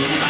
Yeah.